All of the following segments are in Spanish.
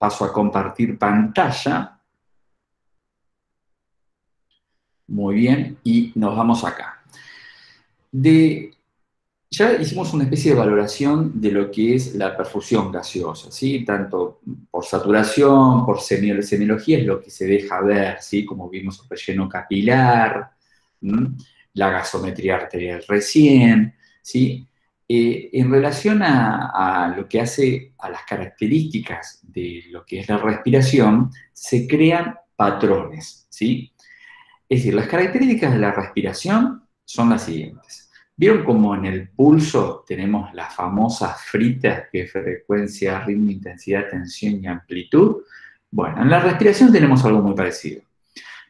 paso a compartir pantalla. Muy bien, y nos vamos acá. De, ya hicimos una especie de valoración de lo que es la perfusión gaseosa, ¿sí? tanto por saturación, por semiología, es lo que se deja ver, ¿sí? como vimos el relleno capilar, la gasometría arterial recién, ¿sí? Eh, en relación a, lo que hace a las características de lo que es la respiración, se crean patrones, ¿sí? Es decir, las características de la respiración son las siguientes. ¿Vieron cómo en el pulso tenemos las famosas fritas que frecuencia, ritmo, intensidad, tensión y amplitud? Bueno, en la respiración tenemos algo muy parecido.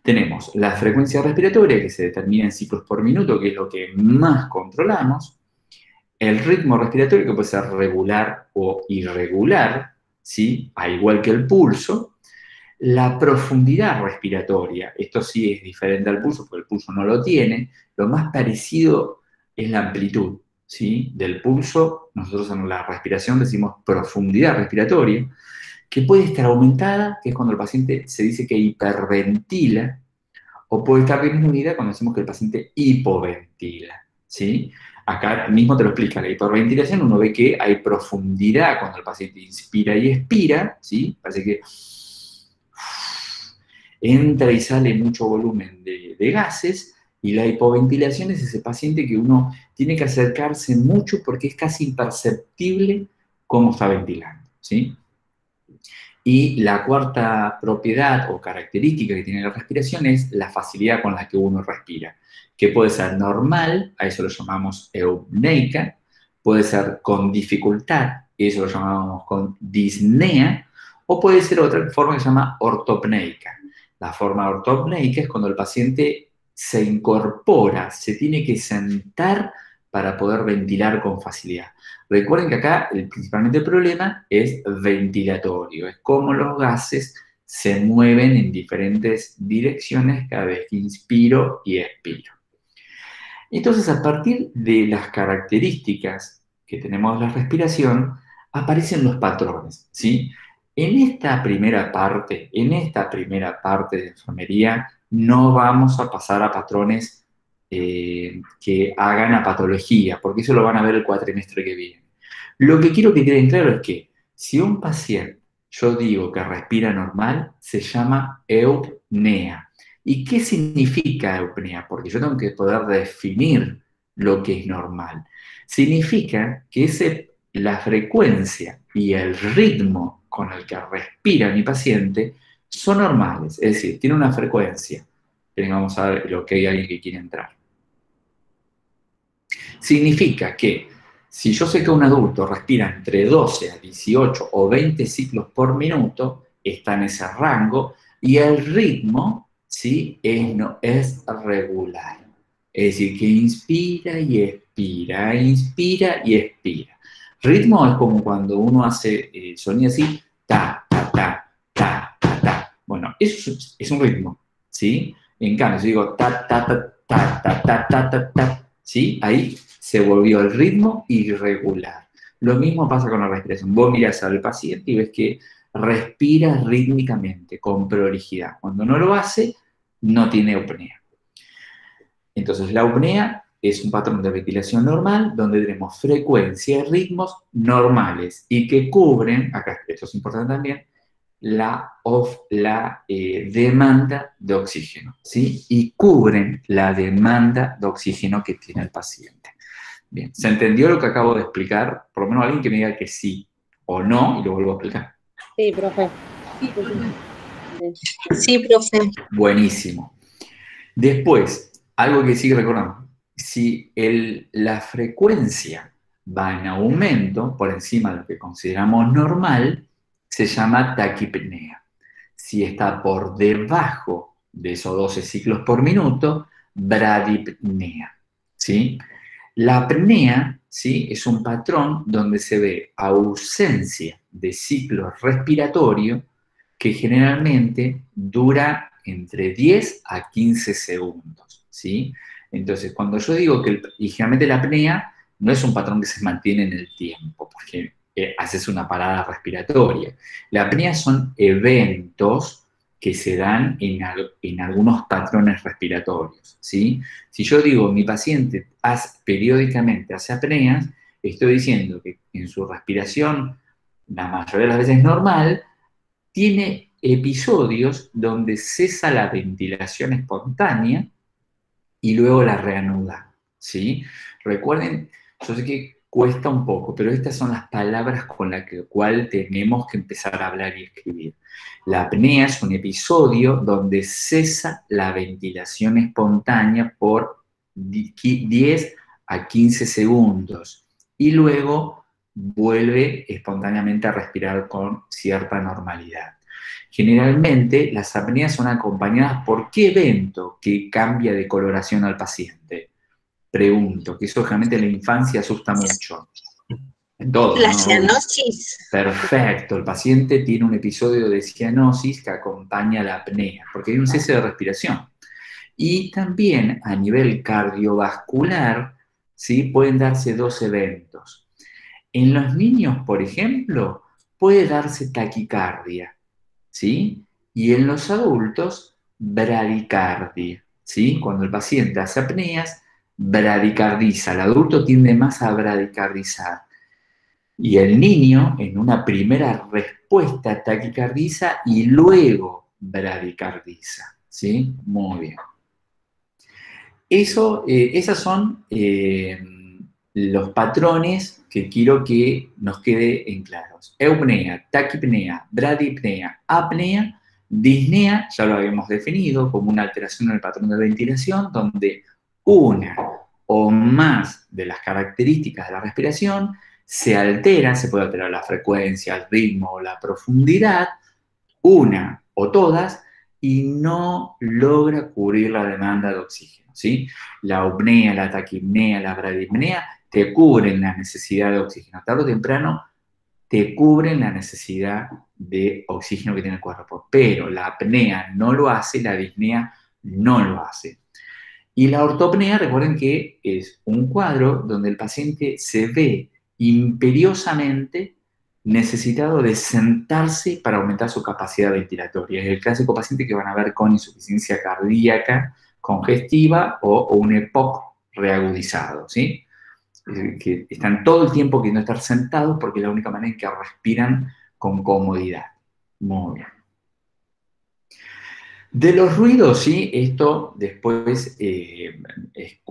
Tenemos la frecuencia respiratoria que se determina en ciclos por minuto, que es lo que más controlamos, el ritmo respiratorio, que puede ser regular o irregular, ¿sí? a igual que el pulso, la profundidad respiratoria, esto sí es diferente al pulso, porque el pulso no lo tiene, lo más parecido es la amplitud ¿sí? del pulso, nosotros en la respiración decimos profundidad respiratoria, que puede estar aumentada, que es cuando el paciente se dice que hiperventila, o puede estar disminuida cuando decimos que el paciente hipoventila, ¿sí? Acá mismo te lo explica, la hiperventilación, uno ve que hay profundidad cuando el paciente inspira y expira, ¿sí? Parece que entra y sale mucho volumen de, gases, y la hipoventilación es ese paciente que uno tiene que acercarse mucho porque es casi imperceptible cómo está ventilando, ¿sí? Y la cuarta propiedad o característica que tiene la respiración es la facilidad con la que uno respira que puede ser normal, a eso lo llamamos eupneica, puede ser con dificultad, y eso lo llamamos con disnea, o puede ser otra forma que se llama ortopneica. La forma ortopneica es cuando el paciente se incorpora, se tiene que sentar para poder ventilar con facilidad. Recuerden que acá el, principalmente el problema es ventilatorio, es cómo los gases se mueven en diferentes direcciones cada vez que inspiro y expiro. Entonces, a partir de las características que tenemos de la respiración, aparecen los patrones, ¿sí? En esta primera parte, en esta primera parte de enfermería, no vamos a pasar a patrones eh, que hagan a patología, porque eso lo van a ver el cuatrimestre que viene. Lo que quiero que quede claro es que si un paciente, yo digo que respira normal, se llama eupnea. ¿Y qué significa eupnea? Porque yo tengo que poder definir lo que es normal. Significa que ese, la frecuencia y el ritmo con el que respira mi paciente son normales, es decir, tiene una frecuencia. Vamos a ver lo que hay alguien que quiere entrar. Significa que si yo sé que un adulto respira entre 12 a 18 o 20 ciclos por minuto, está en ese rango, y el ritmo ¿sí? Es, no, es regular. Es decir, que inspira y expira, inspira y expira. Ritmo es como cuando uno hace eh, sonido así, ta, ta, ta, ta, ta, ta. Bueno, eso es, un ritmo, ¿sí? En cambio, si digo ta, ta, ta, ta, ta, ta, ta, ta, ta, ¿sí? Ahí se volvió el ritmo irregular. Lo mismo pasa con la respiración. Vos miras al paciente y ves que respira rítmicamente, con prolijidad. Cuando no lo hace, no tiene eupnea. Entonces, la eupnea es un patrón de ventilación normal donde tenemos frecuencia y ritmos normales y que cubren, acá esto es importante también, la, of, la eh, demanda de oxígeno, ¿sí? Y cubren la demanda de oxígeno que tiene el paciente. Bien, ¿se entendió lo que acabo de explicar? Por lo menos alguien que me diga que sí o no, y lo vuelvo a explicar. Sí, profe. Sí, profe. Buenísimo. Después, algo que sí recordamos, si el, la frecuencia va en aumento por encima de lo que consideramos normal, se llama taquipnea. Si está por debajo de esos 12 ciclos por minuto, bradipnea. ¿sí? La apnea ¿sí? es un patrón donde se ve ausencia de ciclo respiratorio que generalmente dura entre 10 a 15 segundos. ¿sí? Entonces, cuando yo digo que, y generalmente la apnea no es un patrón que se mantiene en el tiempo, porque haces una parada respiratoria. La apnea son eventos que se dan en, algunos patrones respiratorios, ¿sí? Si yo digo, mi paciente hace, periódicamente hace apneas, estoy diciendo que en su respiración, la mayoría de las veces normal, tiene episodios donde cesa la ventilación espontánea y luego la reanuda, ¿sí? Recuerden, yo sé que cuesta un poco, pero estas son las palabras con las que, cual tenemos que empezar a hablar y escribir. La apnea es un episodio donde cesa la ventilación espontánea por 10 a 15 segundos y luego vuelve espontáneamente a respirar con cierta normalidad. Generalmente las apneas son acompañadas por qué evento que cambia de coloración al paciente pregunto, que eso realmente en la infancia asusta mucho. En todo, la cianosis. Perfecto, el paciente tiene un episodio de cianosis que acompaña la apnea, porque hay un cese de respiración. Y también a nivel cardiovascular, ¿sí? pueden darse dos eventos. En los niños, por ejemplo, puede darse taquicardia, ¿sí? Y en los adultos, bradicardia, ¿sí? Cuando el paciente hace apneas, bradicardiza. El adulto tiende más a bradicardizar. Y el niño, en una primera respuesta, taquicardiza y luego bradicardiza. ¿Sí? Muy bien. Eso, eh, esos son eh, los patrones que quiero que nos quede en claros. Eupnea, taquipnea, bradipnea, apnea, disnea, ya lo habíamos definido como una alteración en el patrón de ventilación, donde una o más de las características de la respiración se altera, se puede alterar la frecuencia, el ritmo o la profundidad, una o todas, y no logra cubrir la demanda de oxígeno. ¿sí? La apnea, la taquipnea, la bradipnea te cubren la necesidad de oxígeno. Tarde o temprano te cubren la necesidad de oxígeno que tiene el cuerpo, pero la apnea no lo hace, la disnea no lo hace. Y la ortopnea, recuerden que es un cuadro donde el paciente se ve imperiosamente necesitado de sentarse para aumentar su capacidad ventilatoria. Es el clásico paciente que van a ver con insuficiencia cardíaca congestiva o, un EPOC reagudizado, ¿sí? Que están todo el tiempo queriendo estar sentados porque es la única manera en que respiran con comodidad. Muy bien. De los ruidos, sí, esto después eh,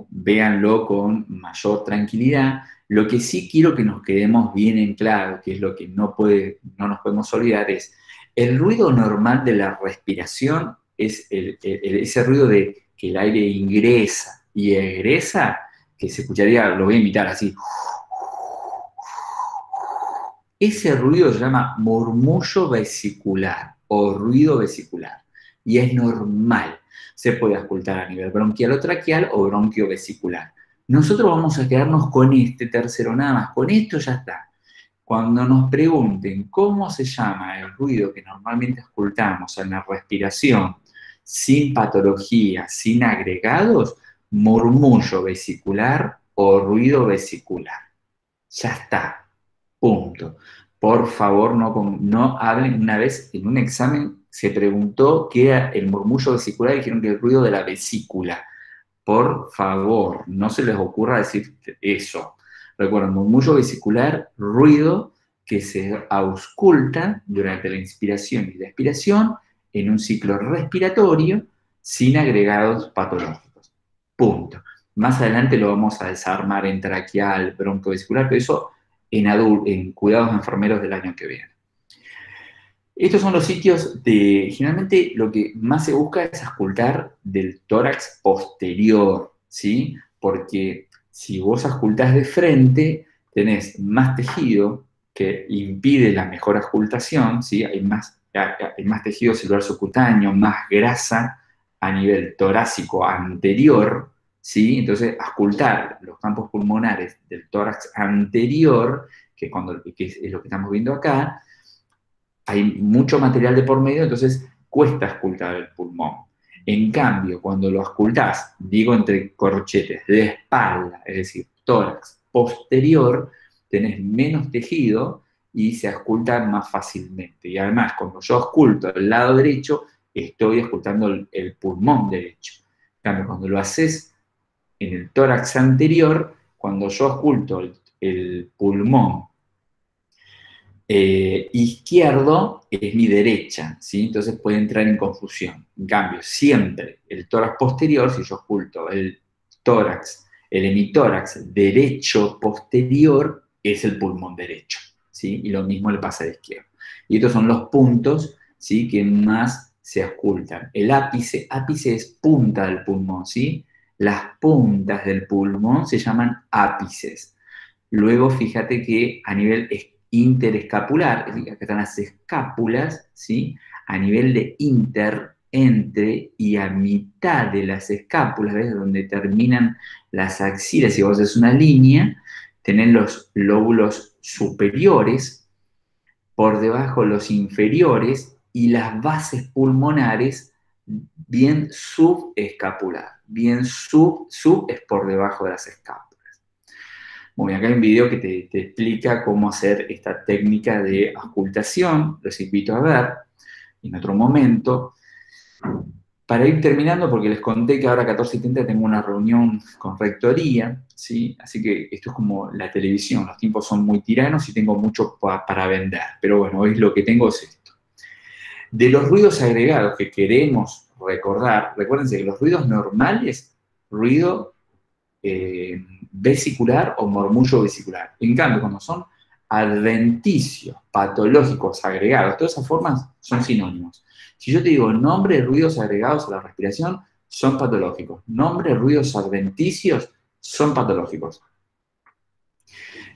véanlo con mayor tranquilidad. Lo que sí quiero que nos quedemos bien en claro, que es lo que no, puede, no nos podemos olvidar, es el ruido normal de la respiración, es ese ruido de que el aire ingresa y egresa, que se escucharía, lo voy a imitar así. Ese ruido se llama murmullo vesicular o ruido vesicular y es normal. Se puede ocultar a nivel bronquial o traqueal o bronquiovesicular. Nosotros vamos a quedarnos con este tercero nada más, con esto ya está. Cuando nos pregunten cómo se llama el ruido que normalmente ocultamos en la respiración, sin patología, sin agregados, murmullo vesicular o ruido vesicular. Ya está. Punto. Por favor, no, no hablen una vez en un examen se preguntó qué era el murmullo vesicular y dijeron que el ruido de la vesícula. Por favor, no se les ocurra decir eso. Recuerden, murmullo vesicular, ruido que se ausculta durante la inspiración y la expiración en un ciclo respiratorio sin agregados patológicos. Punto. Más adelante lo vamos a desarmar en traqueal, broncovesicular, pero eso en, en cuidados enfermeros del año que viene. Estos son los sitios de, generalmente lo que más se busca es auscultar del tórax posterior, ¿sí? Porque si vos auscultás de frente, tenés más tejido que impide la mejor auscultación, ¿sí? Hay más, hay más tejido celular subcutáneo, más grasa a nivel torácico anterior, ¿sí? Entonces, auscultar los campos pulmonares del tórax anterior, que, cuando, que es lo que estamos viendo acá, hay mucho material de por medio, entonces cuesta escultar el pulmón. En cambio, cuando lo escultás, digo entre corchetes, de espalda, es decir, tórax posterior, tenés menos tejido y se ausculta más fácilmente. Y además, cuando yo ausculto el lado derecho, estoy auscultando el, pulmón derecho. En cambio, cuando lo haces en el tórax anterior, cuando yo ausculto el, pulmón eh, izquierdo, es mi derecha, ¿sí? Entonces puede entrar en confusión. En cambio, siempre el tórax posterior, si yo oculto el tórax, el hemitórax derecho posterior, es el pulmón derecho, ¿sí? Y lo mismo le pasa al izquierdo. Y estos son los puntos, ¿sí? Que más se ocultan. El ápice, ápice es punta del pulmón, ¿sí? Las puntas del pulmón se llaman ápices. Luego, fíjate que a nivel interescapular, es decir, acá están las escápulas, ¿sí? A nivel de inter, entre y a mitad de las escápulas, ¿ves? Donde terminan las axilas, si vos haces una línea, tenés los lóbulos superiores, por debajo los inferiores y las bases pulmonares bien subescapular. Bien sub, sub es por debajo de las escápulas. Bien, acá hay un video que te, explica cómo hacer esta técnica de ocultación, los invito a ver en otro momento. Para ir terminando, porque les conté que ahora a 14.30 tengo una reunión con rectoría, ¿sí? así que esto es como la televisión, los tiempos son muy tiranos y tengo mucho para vender, pero bueno, hoy lo que tengo es esto. De los ruidos agregados que queremos recordar, recuérdense que los ruidos normales, ruido eh, vesicular o murmullo vesicular. En cambio, cuando son adventicios, patológicos, agregados, todas esas formas son sinónimos. Si yo te digo nombre ruidos agregados a la respiración, son patológicos. Nombre ruidos adventicios son patológicos.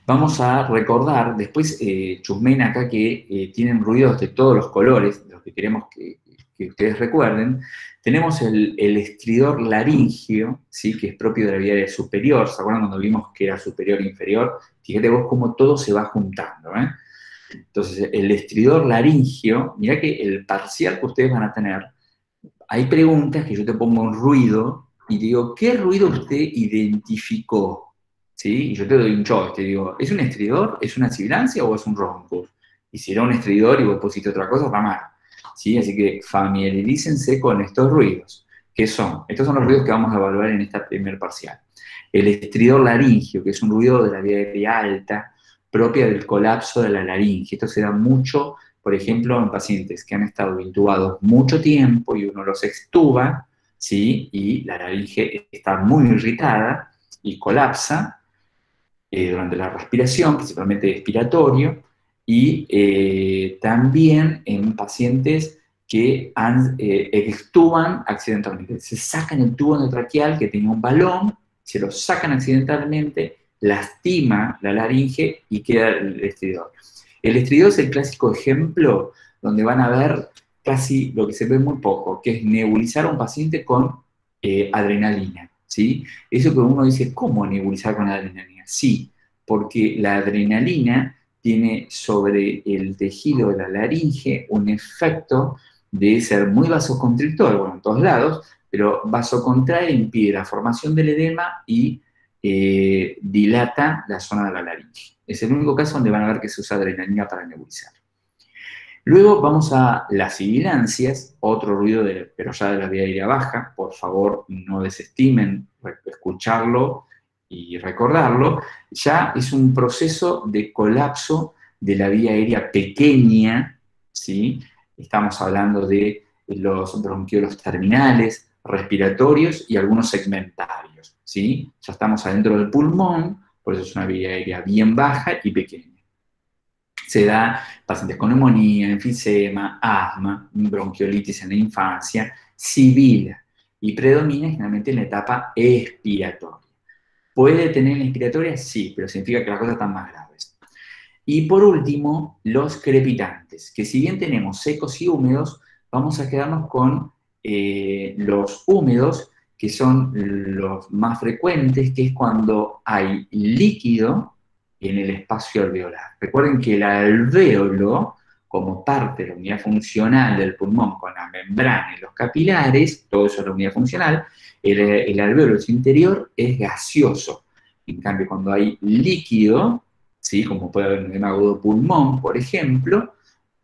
Vamos a recordar, después eh, acá que eh, tienen ruidos de todos los colores, de los que queremos que, ustedes recuerden. Tenemos el, estridor laringio, ¿sí? que es propio de la vía superior. ¿Se acuerdan cuando vimos que era superior e inferior? Fíjate vos cómo todo se va juntando. ¿eh? Entonces, el estridor laringio, mira que el parcial que ustedes van a tener, hay preguntas que yo te pongo un ruido y digo, ¿qué ruido usted identificó? ¿Sí? Y yo te doy un choice, te digo, ¿es un estridor, es una sibilancia o es un ronco? Y si era un estridor y vos pusiste otra cosa, va mal. ¿Sí? Así que familiarícense con estos ruidos. ¿Qué son? Estos son los ruidos que vamos a evaluar en esta primer parcial. El estridor laringio, que es un ruido de la vía aérea alta, propia del colapso de la laringe. Esto se da mucho, por ejemplo, en pacientes que han estado intubados mucho tiempo y uno los extuba, ¿sí? y la laringe está muy irritada y colapsa eh, durante la respiración, principalmente expiratorio, y eh, también en pacientes que han, eh, extuban accidentalmente. Se sacan el tubo endotraqueal que tenía un balón, se lo sacan accidentalmente, lastima la laringe y queda el estridor. El estridor es el clásico ejemplo donde van a ver casi lo que se ve muy poco, que es nebulizar a un paciente con eh, adrenalina. ¿sí? Eso que uno dice, ¿cómo nebulizar con adrenalina? Sí, porque la adrenalina tiene sobre el tejido de la laringe un efecto de ser muy vasoconstrictor, bueno, en todos lados, pero vasocontrae impide la formación del edema y eh, dilata la zona de la laringe. Es el único caso donde van a ver que se usa adrenalina para nebulizar. Luego vamos a las sibilancias, otro ruido, de, pero ya de la vía aérea baja. Por favor, no desestimen escucharlo y recordarlo. Ya es un proceso de colapso de la vía aérea pequeña, ¿sí? Estamos hablando de los bronquiolos terminales, respiratorios y algunos segmentarios. ¿sí? Ya estamos adentro del pulmón, por eso es una vía aérea bien baja y pequeña. Se da pacientes con neumonía, enfisema, asma, bronquiolitis en la infancia, sibila y predomina generalmente en la etapa expiratoria. ¿Puede tener la inspiratoria? Sí, pero significa que las cosas están más graves. Y por último, los crepitantes, que si bien tenemos secos y húmedos, vamos a quedarnos con eh, los húmedos, que son los más frecuentes, que es cuando hay líquido en el espacio alveolar. Recuerden que el alvéolo, como parte de la unidad funcional del pulmón, con la membrana y los capilares, todo eso es la unidad funcional, el, el alvéolo interior es gaseoso. En cambio, cuando hay líquido, ¿sí? como puede haber un edema agudo pulmón, por ejemplo,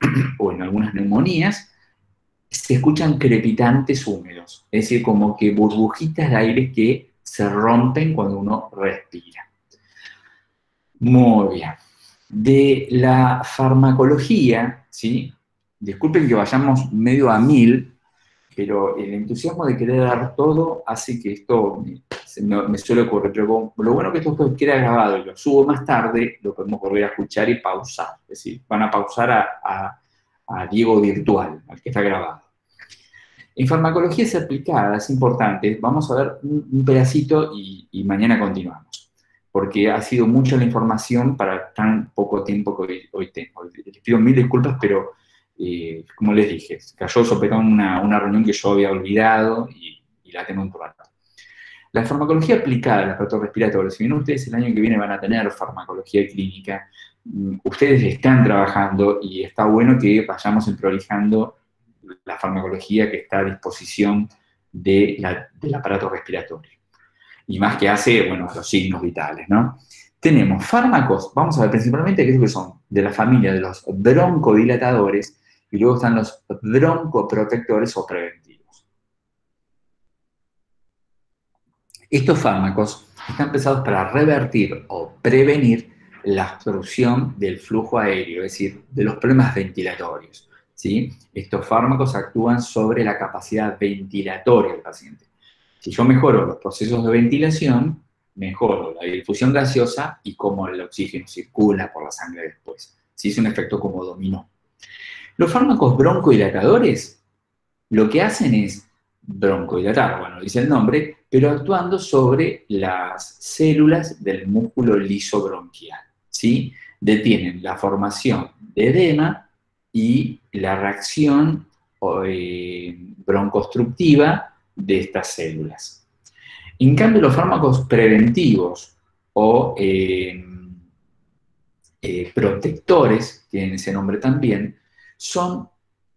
o en algunas neumonías, se escuchan crepitantes húmedos, es decir, como que burbujitas de aire que se rompen cuando uno respira. Muy bien. De la farmacología, ¿sí? disculpen que vayamos medio a mil, pero el entusiasmo de querer dar todo hace que esto me, suele ocurrir. Pero lo bueno que esto queda grabado y lo subo más tarde, lo podemos volver a escuchar y pausar. Es decir, van a pausar a, Diego virtual, al que está grabado. En farmacología es aplicada, es importante. Vamos a ver un, pedacito y, mañana continuamos, porque ha sido mucha la información para tan poco tiempo que hoy, tengo. Les pido mil disculpas, pero como les dije, cayó sopetón una, una reunión que yo había olvidado y, la tengo un rato. La farmacología aplicada al aparato respiratorio, si bien ustedes el año que viene van a tener farmacología clínica, mm, ustedes están trabajando y está bueno que vayamos prolijando la farmacología que está a disposición de del aparato respiratorio. Y más que hace, bueno, los signos vitales, ¿no? Tenemos fármacos, vamos a ver principalmente es que son de la familia de los broncodilatadores, y luego están los broncoprotectores o preventivos. Estos fármacos están pensados para revertir o prevenir la obstrucción del flujo aéreo, es decir, de los problemas ventilatorios. ¿sí? Estos fármacos actúan sobre la capacidad ventilatoria del paciente. Si yo mejoro los procesos de ventilación, mejoro la difusión gaseosa y cómo el oxígeno circula por la sangre después. ¿sí? Es un efecto como dominó. Los fármacos broncodilatadores lo que hacen es broncodilatar, bueno, dice el nombre, pero actuando sobre las células del músculo liso bronquial, ¿sí? Detienen la formación de edema y la reacción eh, broncostructiva de estas células. En cambio, los fármacos preventivos o eh, eh, protectores, tienen ese nombre también, son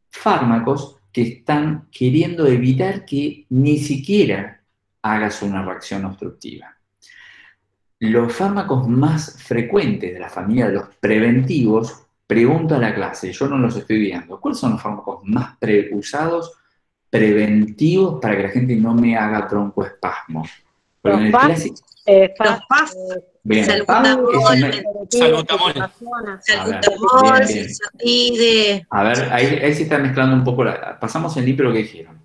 fármacos que están queriendo evitar que ni siquiera hagas una reacción obstructiva. Los fármacos más frecuentes de la familia de los preventivos, pregunto a la clase, yo no los estoy viendo, ¿cuáles son los fármacos más usados preventivos para que la gente no me haga broncoespasmo? Los PAF, eh, Bien. Salbutamol, salbutamol. A ver, ahí, se está mezclando un poco. La, pasamos el libro que dijeron.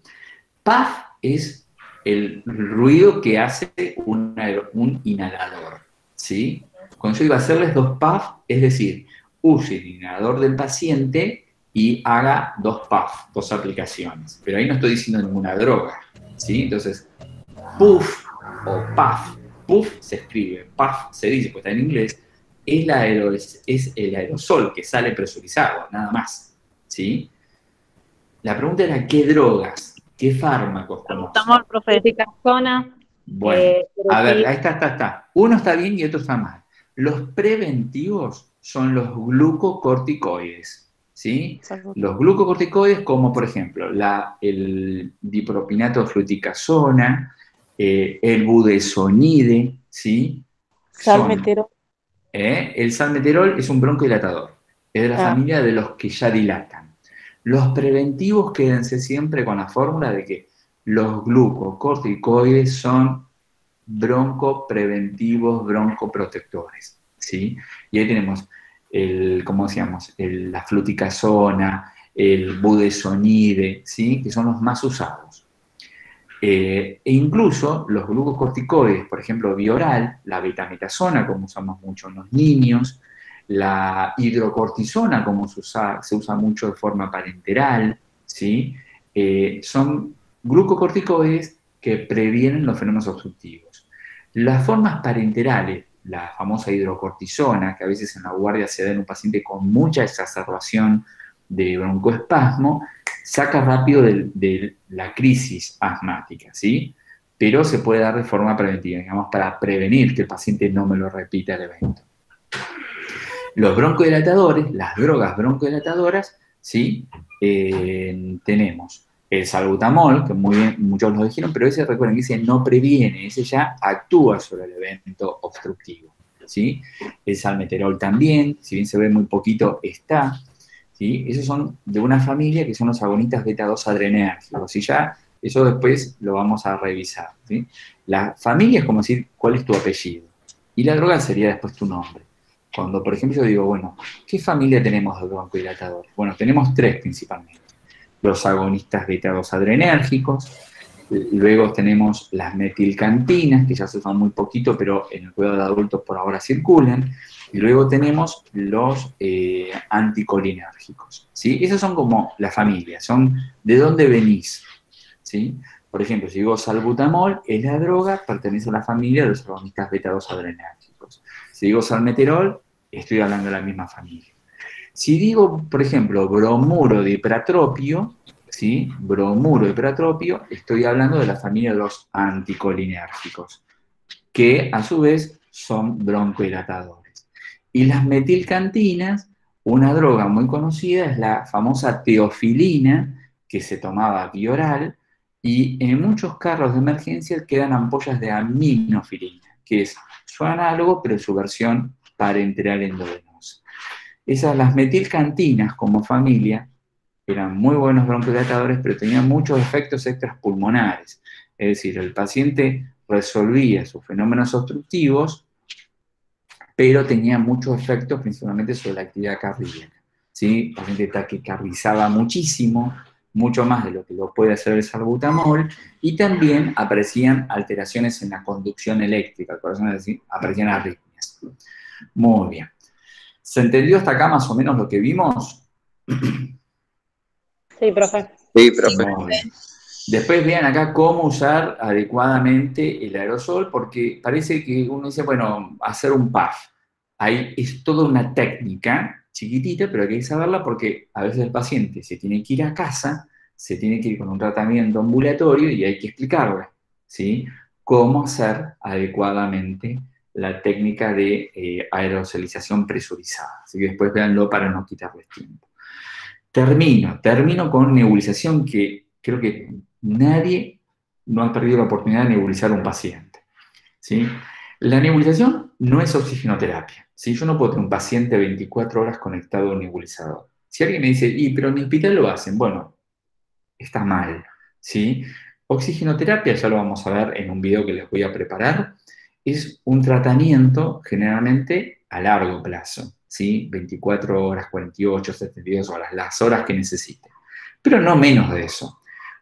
PAF es el ruido que hace un, un inhalador. ¿sí? Cuando yo iba a hacerles dos PAF, es decir, use el inhalador del paciente y haga dos PAF, dos aplicaciones. Pero ahí no estoy diciendo ninguna droga. ¿sí? Entonces, PUF o PAF puff se escribe, puff se dice, pues está en inglés, es, la es el aerosol que sale presurizado, nada más. ¿sí? La pregunta era, ¿qué drogas? ¿Qué fármacos Estamos zona. Bueno, eh, a ver, ahí está, está, está. Uno está bien y otro está mal. Los preventivos son los glucocorticoides. ¿Sí? Los glucocorticoides, como por ejemplo la, el dipropinato fluticasona, eh, el budesonide, ¿sí? Salmeterol. ¿eh? El salmeterol es un broncodilatador, es de la ah. familia de los que ya dilatan. Los preventivos quédense siempre con la fórmula de que los glucocorticoides son broncopreventivos, broncoprotectores, ¿sí? Y ahí tenemos el, ¿cómo decíamos? la fluticasona, el budesonide, ¿sí? Que son los más usados. Eh, e incluso los glucocorticoides, por ejemplo, bioral, la betametasona, como usamos mucho en los niños, la hidrocortisona, como se usa, se usa mucho de forma parenteral, ¿sí? Eh, son glucocorticoides que previenen los fenómenos obstructivos. Las formas parenterales, la famosa hidrocortisona, que a veces en la guardia se da en un paciente con mucha exacerbación de broncoespasmo, saca rápido de, la crisis asmática, ¿sí? Pero se puede dar de forma preventiva, digamos, para prevenir que el paciente no me lo repita el evento. Los broncodilatadores, las drogas broncodilatadoras, ¿sí? Eh, tenemos el salbutamol, que muchos lo dijeron, pero ese recuerden que ese no previene, ese ya actúa sobre el evento obstructivo. ¿sí? El salmeterol también, si bien se ve muy poquito, está, ¿sí? Esos son de una familia que son los agonistas beta-2 adrenérgicos, y ya eso después lo vamos a revisar, ¿sí? La familia es como decir, ¿cuál es tu apellido? Y la droga sería después tu nombre. Cuando, por ejemplo, yo digo, bueno, ¿qué familia tenemos de broncodilatadores? Bueno, tenemos tres principalmente. Los agonistas beta-2 adrenérgicos, luego tenemos las metilcantinas, que ya se usan muy poquito, pero en el cuidado de adultos por ahora circulan, y luego tenemos los eh, anticolinérgicos. ¿sí? Esas son como la familia, son de dónde venís. ¿sí? Por ejemplo, si digo salbutamol, es la droga, pertenece a la familia de los agonistas beta-2 adrenérgicos. Si digo salmeterol, estoy hablando de la misma familia. Si digo, por ejemplo, bromuro de hipratropio, ¿sí? Bromuro de hipratropio, estoy hablando de la familia de los anticolinérgicos, que a su vez son broncodilatadores. Y las metilcantinas, una droga muy conocida es la famosa teofilina, que se tomaba bioral, y en muchos carros de emergencia quedan ampollas de aminofilina, que es su análogo, pero su versión parenteral endovenosa. Esas, las metilcantinas como familia, eran muy buenos broncodilatadores, pero tenían muchos efectos extrapulmonares. Es decir, el paciente resolvía sus fenómenos obstructivos, pero tenía muchos efectos principalmente sobre la actividad cardíaca. ¿sí? El paciente taquicardizaba muchísimo, mucho más de lo que lo puede hacer el salbutamol, y también aparecían alteraciones en la conducción eléctrica, decir, aparecían arritmias. Muy bien. ¿Se entendió hasta acá más o menos lo que vimos? Sí, profe. Sí, profe. Después vean acá cómo usar adecuadamente el aerosol, porque parece que uno dice, bueno, hacer un puff. Ahí es toda una técnica chiquitita, pero hay que saberla porque a veces el paciente se tiene que ir a casa, se tiene que ir con un tratamiento ambulatorio y hay que explicarle, ¿sí? Cómo hacer adecuadamente la técnica de eh, aerosolización presurizada. Así después véanlo para no quitarles tiempo. Termino, termino con nebulización que creo que nadie no ha perdido la oportunidad de nebulizar a un paciente. ¿sí? La nebulización no es oxigenoterapia. Si Yo no puedo tener un paciente 24 horas conectado a un nebulizador. Si alguien me dice, y pero en el hospital lo hacen, bueno, está mal. ¿sí? Oxigenoterapia, ya lo vamos a ver en un video que les voy a preparar, es un tratamiento generalmente a largo plazo, ¿sí? 24 horas, 48, 72 horas, las horas que necesite. Pero no menos de eso.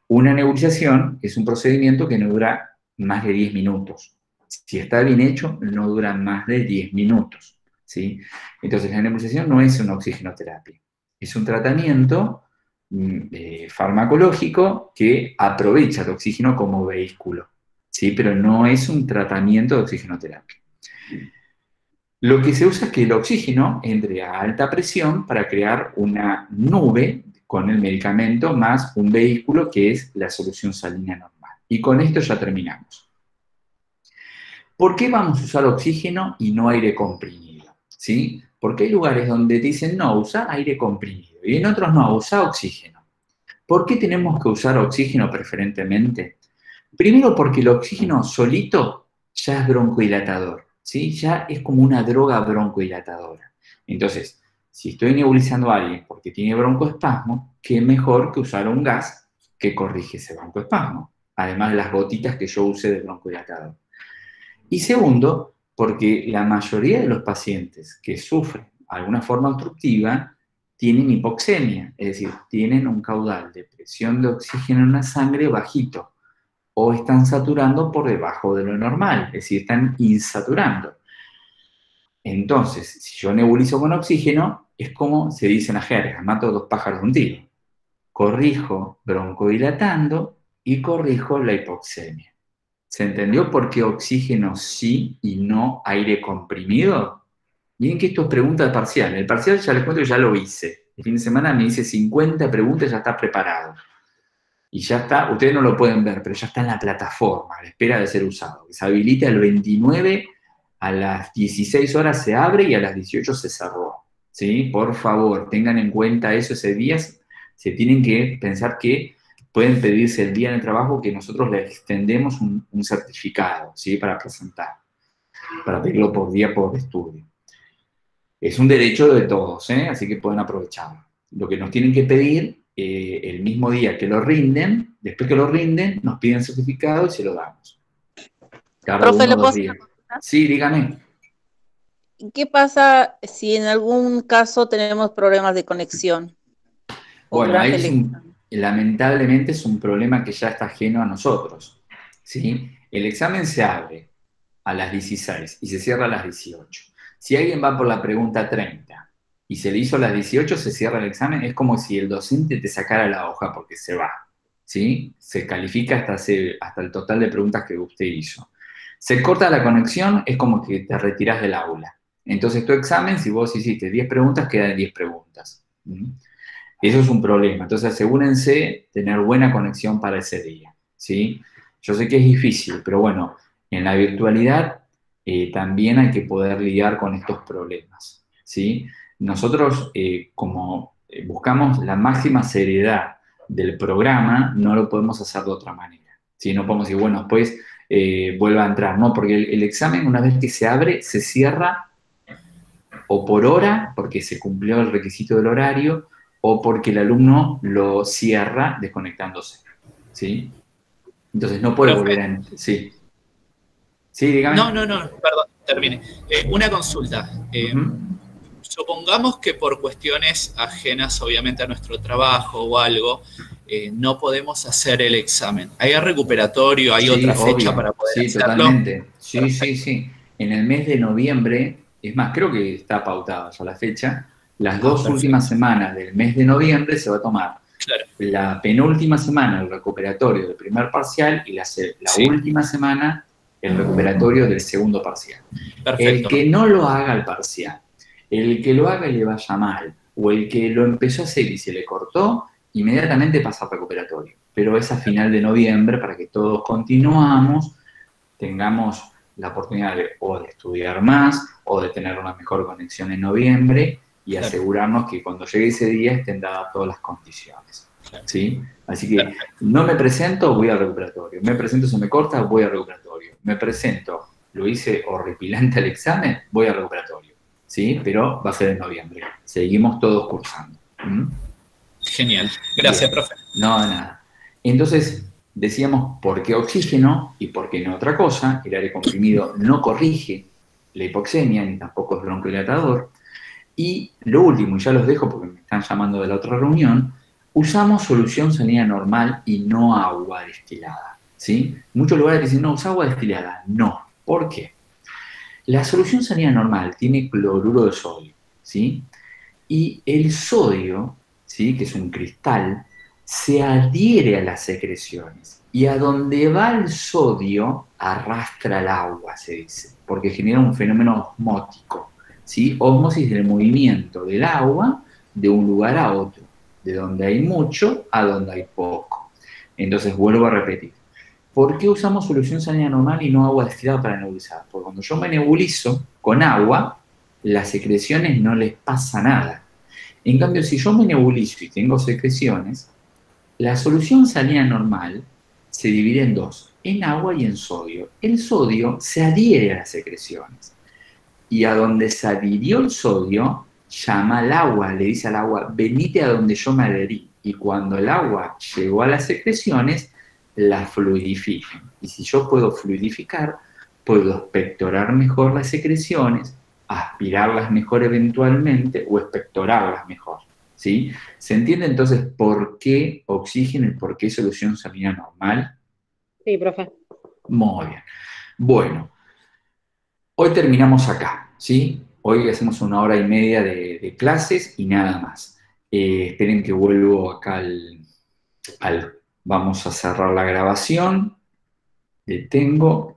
Una nebulización es un procedimiento que no dura más de 10 minutos. Si está bien hecho, no dura más de 10 minutos. ¿sí? Entonces, la nebulización no es una oxigenoterapia, es un tratamiento mm, eh, farmacológico que aprovecha el oxígeno como vehículo, ¿sí? Pero no es un tratamiento de oxigenoterapia. Lo que se usa es que el oxígeno entre a alta presión para crear una nube con el medicamento más un vehículo que es la solución salina normal. Y con esto ya terminamos. ¿Por qué vamos a usar oxígeno y no aire comprimido? ¿sí? Porque hay lugares donde dicen, no, usa aire comprimido, y en otros no, usa oxígeno. ¿Por qué tenemos que usar oxígeno preferentemente? Primero porque el oxígeno solito ya es broncodilatador, ¿sí? Ya es como una droga broncodilatadora. Entonces, si estoy nebulizando a alguien porque tiene broncoespasmo, qué mejor que usar un gas que corrige ese broncoespasmo, además de las gotitas que yo use de broncodilatador. Y segundo, porque la mayoría de los pacientes que sufren alguna forma obstructiva tienen hipoxemia, es decir, tienen un caudal de presión de oxígeno en la sangre bajito o están saturando por debajo de lo normal, es decir, están insaturando. Entonces, si yo nebulizo con oxígeno, es como se dice en la jerga, mato dos pájaros de un tiro. Corrijo broncodilatando y corrijo la hipoxemia. ¿Se entendió por qué oxígeno sí y no aire comprimido? Miren que esto es pregunta parcial. El parcial ya les cuento que ya lo hice. El fin de semana me hice 50 preguntas, ya está preparado. Y ya está, ustedes no lo pueden ver, pero ya está en la plataforma, a la espera de ser usado. Se habilita el 29, a las 16 horas se abre y a las 18 se cerró. ¿Sí? Por favor, tengan en cuenta eso ese día. Se tienen que pensar que pueden pedirse el día en el trabajo que nosotros les extendemos un, certificado ¿sí? para presentar. para pedirlo por día por estudio. Es un derecho de todos, ¿eh? así que pueden aprovecharlo. Lo que nos tienen que pedir eh, el mismo día que lo rinden, después que lo rinden, nos piden certificado y se lo damos. Cada Profe, uno Sí, dígame. ¿Qué pasa si en algún caso tenemos problemas de conexión? Bueno, ahí lamentablemente es un problema que ya está ajeno a nosotros. ¿sí? El examen se abre a las 16 y se cierra a las 18. Si alguien va por la pregunta 30 y se le hizo a las 18, se cierra el examen, es como si el docente te sacara la hoja porque se va. ¿sí? Se califica hasta, hasta el total de preguntas que usted hizo. Se corta la conexión, es como que te retiras del aula. Entonces tu examen, si vos hiciste 10 preguntas, quedan 10 preguntas. Eso es un problema. Entonces asegúrense tener buena conexión para ese día. ¿sí? Yo sé que es difícil, pero bueno, en la virtualidad eh, también hay que poder lidiar con estos problemas. ¿sí? Nosotros, eh, como eh, buscamos la máxima seriedad del programa, no lo podemos hacer de otra manera. ¿sí? No podemos decir, bueno, después vuelva a entrar. No, porque el examen, una vez que se abre, se cierra o por hora, porque se cumplió el requisito del horario, o porque el alumno lo cierra desconectándose. ¿Sí? Entonces no puede volver a... Sí. Sí, dígame. No, no, no, perdón, termine. Eh, una consulta. Eh, supongamos que por cuestiones ajenas, obviamente, a nuestro trabajo o algo, eh, no podemos hacer el examen. ¿Hay recuperatorio? ¿Hay otra fecha para poder sí, hacerlo? Totalmente. Sí, sí, sí. En el mes de noviembre es más, creo que está pautada ya la fecha, las dos últimas semanas del mes de noviembre se va a tomar la penúltima semana el recuperatorio del primer parcial y la, última semana el recuperatorio del segundo parcial. El que no lo haga el parcial, el que lo haga y le vaya mal, o el que lo empezó a hacer y se le cortó, inmediatamente pasa al recuperatorio. Pero es a final de noviembre para que todos continuamos, tengamos la oportunidad de, o de estudiar más o de tener una mejor conexión en noviembre y asegurarnos que cuando llegue ese día estén dadas todas las condiciones. ¿sí? Así que no me presento, voy al recuperatorio. Me presento, se me corta, voy al recuperatorio. Me presento, lo hice horripilante al examen, voy al recuperatorio. ¿Sí? Pero va a ser en noviembre. Seguimos todos cursando. Genial. Gracias, profe. No, nada. Entonces, Decíamos, ¿por qué oxígeno y por qué no otra cosa? El aire comprimido no corrige la hipoxemia ni tampoco es broncohilatador. Y lo último, y ya los dejo porque me están llamando de la otra reunión, usamos solución salina normal y no agua destilada. ¿sí? Muchos lugares dicen, no, usa agua destilada. No. ¿Por qué? La solución salina normal tiene cloruro de sodio. ¿sí? Y el sodio, ¿sí? que es un cristal, se adhiere a las secreciones y a donde va el sodio arrastra el agua, se dice, porque genera un fenómeno osmótico, ¿sí? Osmosis del movimiento del agua de un lugar a otro, de donde hay mucho a donde hay poco. Entonces vuelvo a repetir. ¿Por qué usamos solución salina normal y no agua destilada para nebulizar? Porque cuando yo me nebulizo con agua, las secreciones no les pasa nada. En cambio, si yo me nebulizo y tengo secreciones, la solución salina normal se divide en dos, en agua y en sodio. El sodio se adhiere a las secreciones. Y a donde se adhirió el sodio, llama al agua, le dice al agua, venite a donde yo me adherí. Y cuando el agua llegó a las secreciones, la fluidifica. Y si yo puedo fluidificar, puedo expectorar mejor las secreciones, aspirarlas mejor eventualmente o expectorarlas mejor. ¿sí? ¿Se entiende entonces por qué oxígeno y por qué solución salina normal? Sí, profe. Muy bien. Bueno, hoy terminamos acá, ¿sí? Hoy hacemos una hora y media de, clases y nada más. Eh, esperen que vuelvo acá al, Vamos a cerrar la grabación. Detengo